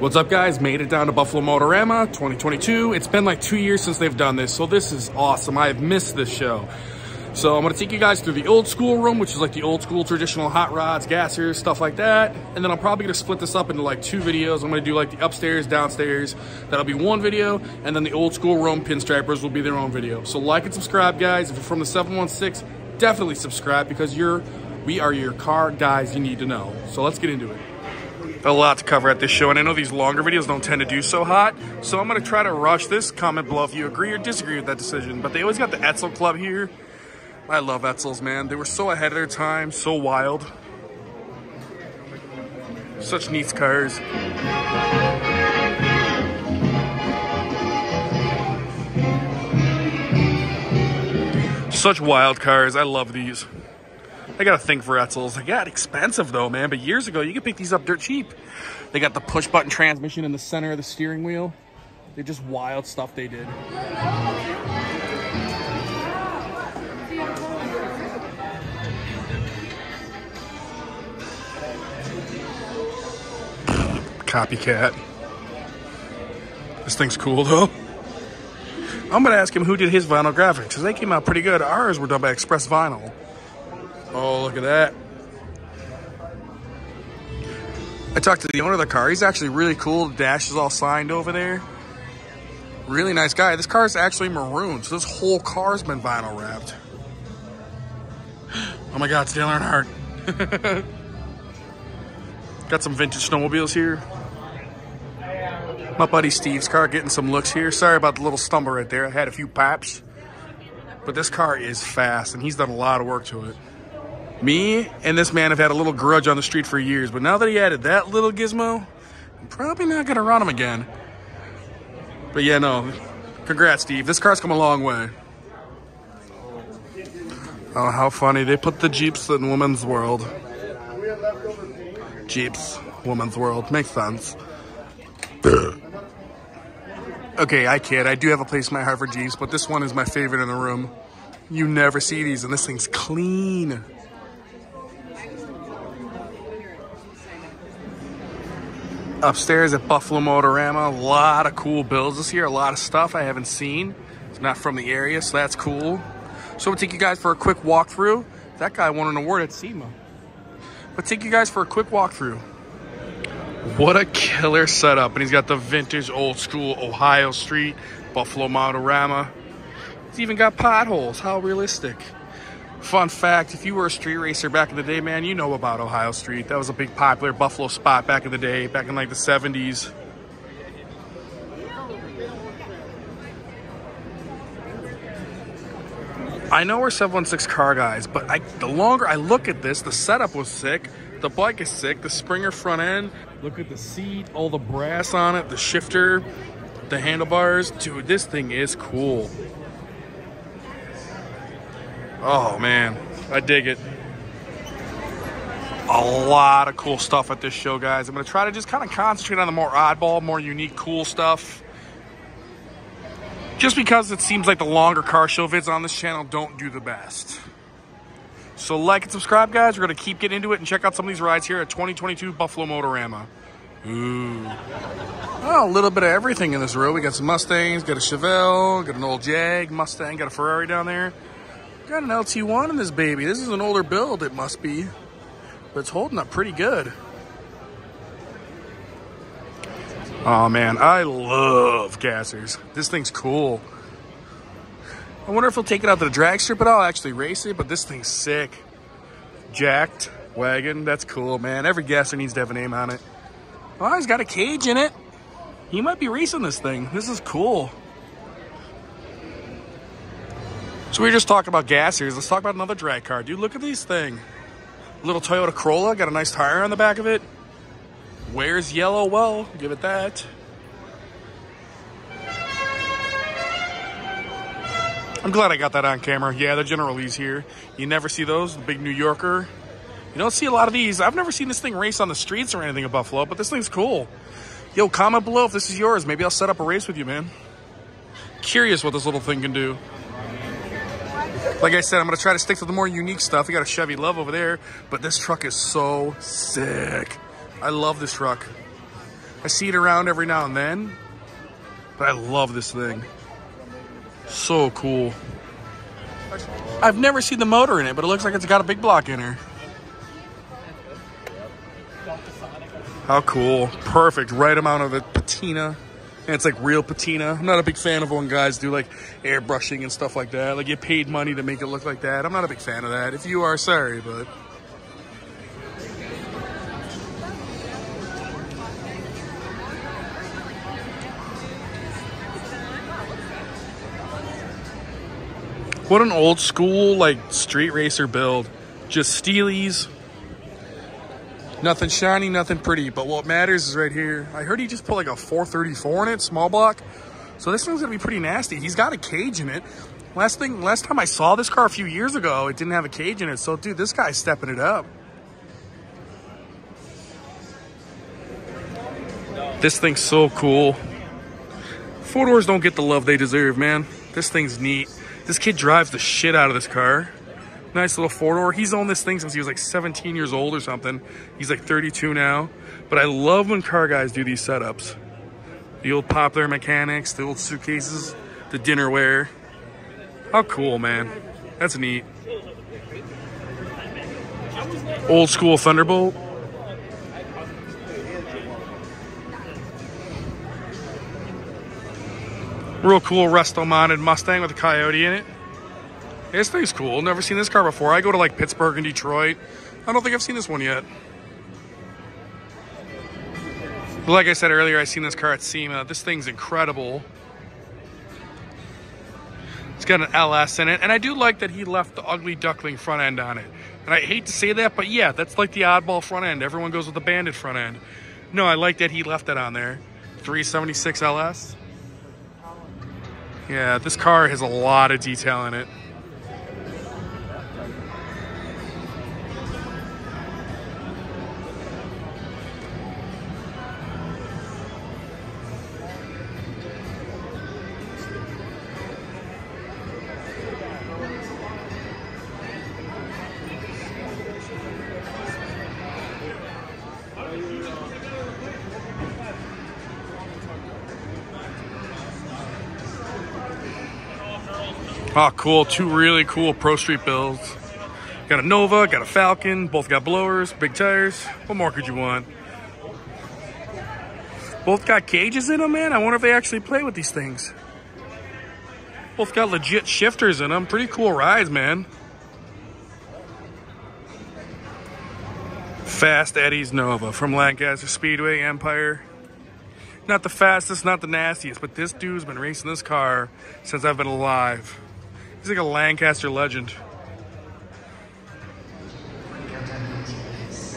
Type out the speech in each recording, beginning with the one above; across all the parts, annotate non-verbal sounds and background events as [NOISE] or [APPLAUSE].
What's up guys? Made it down to Buffalo Motorama 2022. It's been like two years since they've done this, so this is awesome. I have missed this show. So I'm gonna take you guys through the old school room, which is like the old school traditional hot rods, gassers, stuff like that. And then I'm probably gonna split this up into like two videos. I'm gonna do like the upstairs, downstairs. That'll be one video. And then the old school room pinstripers will be their own video. So like and subscribe guys. If you're from the 716, definitely subscribe because you're, we are your car guys you need to know. So let's get into it a lot to cover at this show, and I know these longer videos don't tend to do so hot, so I'm gonna try to rush this. Comment below if you agree or disagree with that decision. But they always got the Edsel Club here. I love Edsels, man. They were so ahead of their time, so wild. Such neat cars. Such wild cars. I love these. I got a thing for Edsels. They got expensive though, man. But years ago, you could pick these up dirt cheap. They got the push button transmission in the center of the steering wheel. They're just wild stuff they did. Copycat. This thing's cool though. I'm gonna ask him who did his vinyl graphics because they came out pretty good. Ours were done by Express Vinyl. Oh, look at that. I talked to the owner of the car. He's actually really cool. The dash is all signed over there. Really nice guy. This car is actually maroon, so this whole car's been vinyl wrapped. [GASPS] Oh my God, it's Dale Earnhardt. Got some vintage snowmobiles here. My buddy Steve's car getting some looks here. Sorry about the little stumble right there. I had a few pops. But this car is fast, and he's done a lot of work to it. Me and this man have had a little grudge on the street for years, but now that he added that little gizmo, I'm probably not gonna run him again. But yeah, no. Congrats, Steve. This car's come a long way. Oh, how funny. They put the Jeeps in Woman's World. Jeeps, Woman's World. Makes sense. [CLEARS THROAT] okay, I kid. I do have a place in my heart for Jeeps, but this one is my favorite in the room. You never see these, and this thing's clean. Upstairs at Buffalo Motorama. A lot of cool builds this year, a lot of stuff I haven't seen. It's not from the area, so that's cool. So we'll take you guys for a quick walkthrough. That guy won an award at SEMA. But take you guys for a quick walkthrough. What a killer setup. And he's got the vintage old school Ohio Street, Buffalo Motorama. He's even got potholes. How realistic. Fun fact, if you were a street racer back in the day, man, you know about Ohio Street. That was a big popular Buffalo spot back in the day, back in like the 70s. I know we're 716 car guys, but I, the longer I look at this, the setup was sick. The bike is sick. The Springer front end. Look at the seat, all the brass on it, the shifter, the handlebars. Dude, this thing is cool. Oh man, I dig it. A lot of cool stuff at this show, guys. I'm gonna try to just kind of concentrate on the more oddball, more unique, cool stuff. Just because it seems like the longer car show vids on this channel don't do the best. So like and subscribe, guys. We're gonna keep getting into it and check out some of these rides here at 2022 Buffalo Motorama. Ooh. Oh, a little bit of everything in this row. We got some Mustangs, got a Chevelle, got an old Jag, Mustang, got a Ferrari down there. Got an LT1 in this baby. This is an older build, it must be. But it's holding up pretty good. Oh man, I love gassers. This thing's cool. I wonder if he'll take it out to the drag strip, but I'll actually race it. But this thing's sick. Jacked wagon, that's cool, man. Every gasser needs to have a name on it. Oh, he's got a cage in it. He might be racing this thing. This is cool. So we were just talking about gassers. Let's talk about another drag car. Dude, look at these thing. Little Toyota Corolla, got a nice tire on the back of it. Where's yellow well, give it that. I'm glad I got that on camera. Yeah, the General Lee's here. You never see those, the big New Yorker. You don't see a lot of these. I've never seen this thing race on the streets or anything in Buffalo, but this thing's cool. Yo, comment below if this is yours. Maybe I'll set up a race with you, man. Curious what this little thing can do. Like I said, I'm gonna try to stick to the more unique stuff. We got a Chevy LUV over there, but this truck is so sick. I love this truck. I see it around every now and then, but I love this thing. So cool. I've never seen the motor in it, but it looks like it's got a big block in her. How cool. Perfect. Right amount of the patina. And it's like real patina. I'm not a big fan of when guys do like airbrushing and stuff like that. Like get paid money to make it look like that. I'm not a big fan of that. If you are, sorry, but... What an old school, like, street racer build. Just steelies. Nothing shiny, nothing pretty. But what matters is right here. I heard he just put like a 434 in it, small block. So this one's gonna be pretty nasty. He's got a cage in it. Last thing, last time I saw this car a few years ago, it didn't have a cage in it. So dude, this guy's stepping it up. This thing's so cool. Four doors don't get the love they deserve, man. This thing's neat. This kid drives the shit out of this car. Nice little four-door. He's owned this thing since he was like 17 years old or something. He's like 32 now. But I love when car guys do these setups. The old popular mechanics, the old suitcases, the dinnerware. How cool, man. That's neat. Old school Thunderbolt. Real cool resto mounted Mustang with a coyote in it. This thing's cool. Never seen this car before. I go to like Pittsburgh and Detroit. I don't think I've seen this one yet. But like I said earlier, I seen this car at SEMA. This thing's incredible. It's got an LS in it. And I do like that he left the ugly duckling front end on it. And I hate to say that, but yeah, that's like the oddball front end. Everyone goes with the banded front end. No, I like that he left that on there. 376 LS. Yeah, this car has a lot of detail in it. Oh, cool. Two really cool Pro Street builds. Got a Nova, got a Falcon, both got blowers, big tires. What more could you want? Both got cages in them, man. I wonder if they actually play with these things. Both got legit shifters in them. Pretty cool rides, man. Fast Eddie's Nova from Lancaster Speedway Empire. Not the fastest, not the nastiest, but this dude's been racing this car since I've been alive. He's like a Lancaster legend.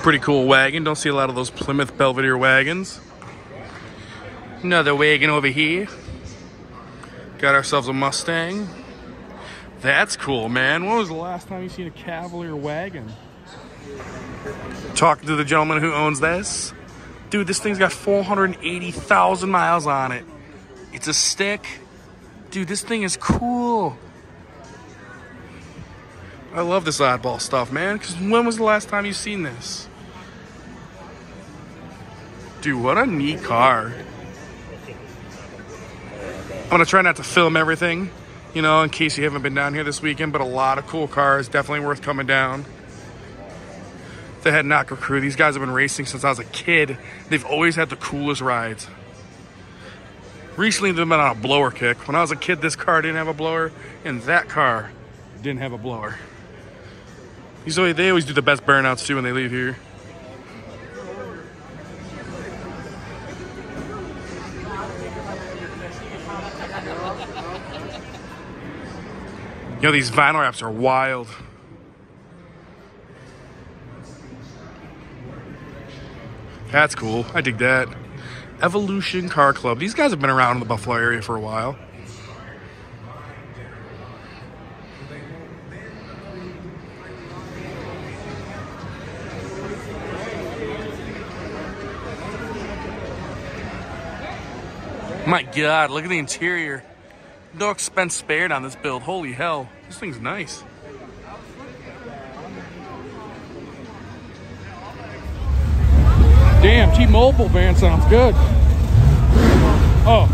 Pretty cool wagon. Don't see a lot of those Plymouth Belvedere wagons. Another wagon over here. Got ourselves a Mustang. That's cool, man. When was the last time you seen a Cavalier wagon? Talking to the gentleman who owns this. Dude, this thing's got 480,000 miles on it. It's a stick. Dude, this thing is cool. I love this oddball stuff, man. Because when was the last time you seen this? Dude, what a neat car. I'm going to try not to film everything, you know, in case you haven't been down here this weekend. But a lot of cool cars. Definitely worth coming down. The head knocker crew. These guys have been racing since I was a kid. They've always had the coolest rides. Recently, they've been on a blower kick. When I was a kid, this car didn't have a blower, and that car didn't have a blower. They always do the best burnouts too when they leave here. You know, these vinyl wraps are wild. That's cool. I dig that. Evolution Car Club. These guys have been around in the Buffalo area for a while. My God, look at the interior. No expense spared on this build. Holy hell. This thing's nice. Damn, T-Mobile van sounds good. Oh,